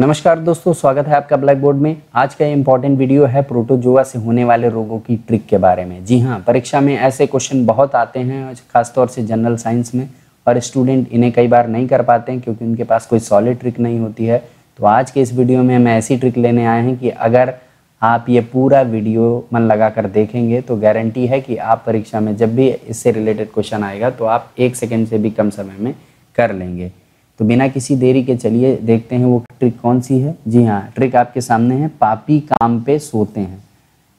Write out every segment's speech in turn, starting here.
नमस्कार दोस्तों, स्वागत है आपका ब्लैक बोर्ड में। आज का इंपॉर्टेंट वीडियो है प्रोटोजोआ से होने वाले रोगों की ट्रिक के बारे में। जी हाँ परीक्षा में ऐसे क्वेश्चन बहुत आते हैं खासतौर से जनरल साइंस में, और स्टूडेंट इन्हें कई बार नहीं कर पाते हैं, क्योंकि उनके पास कोई सॉलिड ट्रिक नहीं होती है। तो आज के इस वीडियो में हम ऐसी ट्रिक लेने आए हैं कि अगर आप ये पूरा वीडियो मन लगा कर देखेंगे तो गारंटी है कि आप परीक्षा में जब भी इससे रिलेटेड क्वेश्चन आएगा तो आप एक सेकेंड से भी कम समय में कर लेंगे। तो बिना किसी देरी के चलिए, देखते हैं वो ट्रिक कौन सी है। जी हाँ ट्रिक आपके सामने है, पापी काम पे सोते हैं।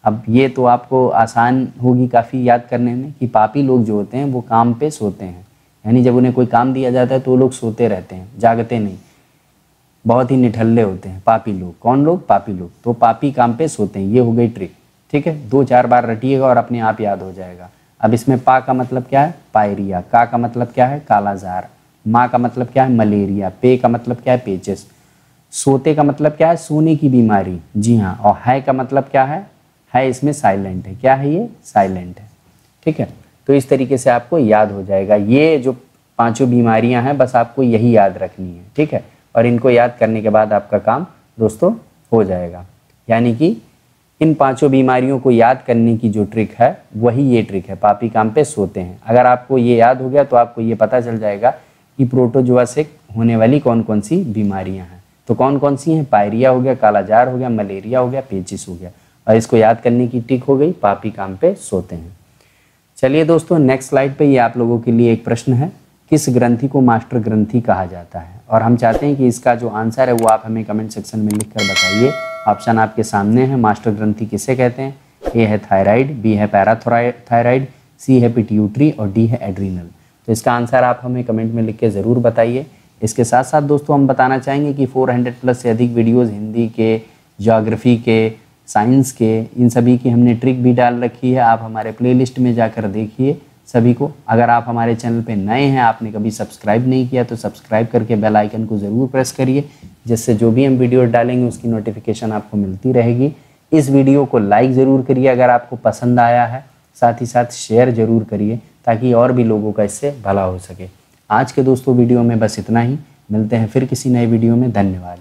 अब ये तो आपको आसान होगी काफ़ी याद करने में कि पापी लोग जो होते हैं, वो काम पे सोते हैं। यानी जब उन्हें कोई काम दिया जाता है तो वो लोग सोते रहते हैं, जागते नहीं। बहुत ही निठल्ले होते हैं, पापी लोग। कौन लोग? पापी लोग। तो पापी काम पे सोते हैं, ये हो गई ट्रिक। ठीक है? दो चार बार रटिएगा और अपने आप याद हो जाएगा। अब इसमें पा का मतलब क्या है? पायरिया। का का मतलब क्या है? कालाजार। माँ का मतलब क्या है? मलेरिया। पे का मतलब क्या है? पेचिस। सोते का मतलब क्या है? सोने की बीमारी। जी हाँ और है का मतलब क्या है? है इसमें साइलेंट है। क्या है ये? साइलेंट है। ठीक है? तो इस तरीके से आपको याद हो जाएगा। ये जो पाँचों बीमारियाँ हैं, बस आपको यही याद रखनी है। ठीक है? और इनको याद करने के बाद आपका काम दोस्तों हो जाएगा। यानी कि इन पाँचों बीमारियों को याद करने की जो ट्रिक है, वही ये ट्रिक है। पापी काम पे सोते हैं। अगर आपको ये याद हो गया तो आपको ये पता चल जाएगा कि प्रोटोजुआ से होने वाली कौन कौन सी बीमारियाँ हैं? तो कौन कौन सी हैं? पायरिया हो गया, कालाजार हो गया, मलेरिया हो गया, पेचिस हो गया। और इसको याद करने की टिक हो गई, पापी काम पे सोते हैं। चलिए दोस्तों नेक्स्ट स्लाइड पे ये आप लोगों के लिए एक प्रश्न है, किस ग्रंथि को मास्टर ग्रंथि कहा जाता है? और हम चाहते हैं कि इसका जो आंसर है वो आप हमें कमेंट सेक्शन में लिख बताइए। ऑप्शन आपके सामने है, मास्टर ग्रंथि किसे कहते हैं? ए है थायराइड, बी है पैराथोराइड सी है पिट्यूटरी और डी है एड्रीनल। तो इसका आंसर आप हमें कमेंट में लिख के ज़रूर बताइए। इसके साथ साथ दोस्तों, हम बताना चाहेंगे कि 400 प्लस से अधिक वीडियोस हिंदी के जोग्राफ़ी के साइंस के, इन सभी की हमने ट्रिक भी डाल रखी है। आप हमारे प्लेलिस्ट में जाकर देखिए सभी को। अगर आप हमारे चैनल पे नए हैं, आपने कभी सब्सक्राइब नहीं किया तो सब्सक्राइब करके बेल आइकन को ज़रूर प्रेस करिए, जिससे जो भी हम वीडियो डालेंगे, उसकी नोटिफिकेशन आपको मिलती रहेगी। इस वीडियो को लाइक ज़रूर करिए, अगर आपको पसंद आया है। साथ ही साथ शेयर ज़रूर करिए। ताकि और भी लोगों का इससे भला हो सके। आज के दोस्तों, वीडियो में बस इतना ही। मिलते हैं फिर किसी नए वीडियो में। धन्यवाद।